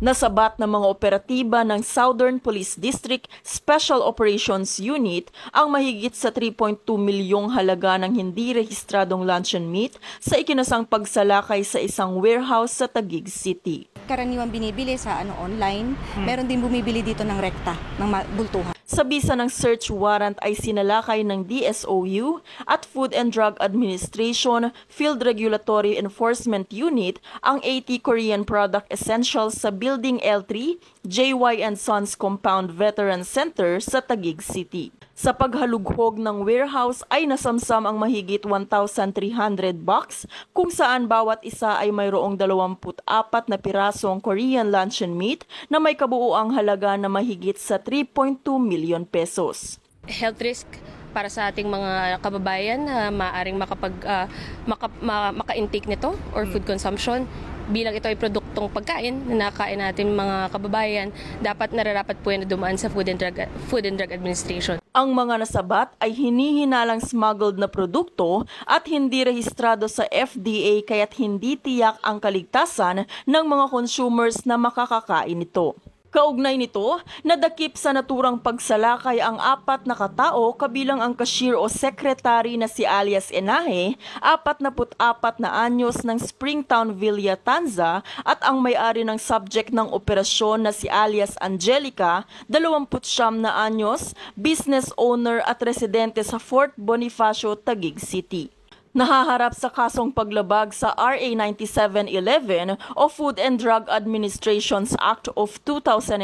Nasabat ng mga operatiba ng Southern Police District Special Operations Unit ang mahigit sa 3.2 milyong halaga ng hindi rehistradong luncheon meat sa ikinasang pagsalakay sa isang warehouse sa Taguig City. Karaniwang binibili sa ano online, meron din bumibili dito ng rekta, ng bultuhan. Sa bisa ng search warrant ay sinalakay ng DSOU at Food and Drug Administration Field Regulatory Enforcement Unit ang 80 Korean product essentials sa Building L3, JY and Sons Compound Veteran Center sa Taguig City. Sa paghalughog ng warehouse ay nasamsam ang mahigit 1,300 box kung saan bawat isa ay mayroong 24 na pirasong Korean luncheon meat na may kabuuang halaga na mahigit sa 3.2 million pesos. health risk para sa ating mga kababayan na maaring makapag ah, maka, ma- maka-intake nito or food consumption bilang ito ay produktong pagkain na nakain natin mga kababayan dapat nararapat po yan na dumaan sa Food and Drug Food and Drug Administration Ang mga nasabat ay hinihinalang smuggled na produkto at hindi rehistrado sa FDA kaya't hindi tiyak ang kaligtasan ng mga consumers na makakakain nito. Kaugnay nito, nadakip sa naturang pagsalakay ang apat na katao kabilang ang cashier o secretary na si alias Enahe, 44 na anyos ng Springtown Villa Tanza at ang may-ari ng subject ng operasyon na si alias Angelica, 29 na anyos, business owner at residente sa Fort Bonifacio, Taguig City. Nahaharap sa kasong paglabag sa RA 9711 o Food and Drug Administration's Act of 2009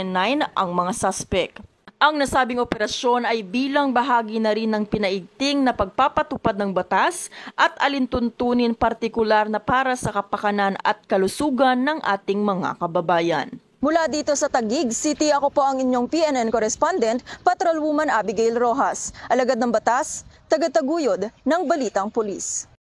ang mga suspect. Ang nasabing operasyon ay bilang bahagi na rin ng pinaigting na pagpapatupad ng batas at alintuntunin partikular na para sa kapakanan at kalusugan ng ating mga kababayan. Mula dito sa Taguig City, ako po ang inyong PNN correspondent, Patrolwoman Abigail Rojas. Alagad ng batas, tagataguyod ng Balitang Pulis.